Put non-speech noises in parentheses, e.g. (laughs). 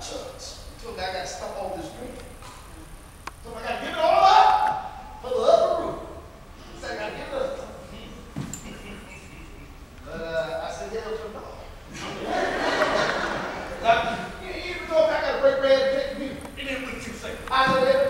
I got stuck on this. So I got to give it all up for the upper room. So I got to give it up. (laughs) But uh, I said, yeah, to the like, you, know if I got to break bread and take you. And it what you say? I said,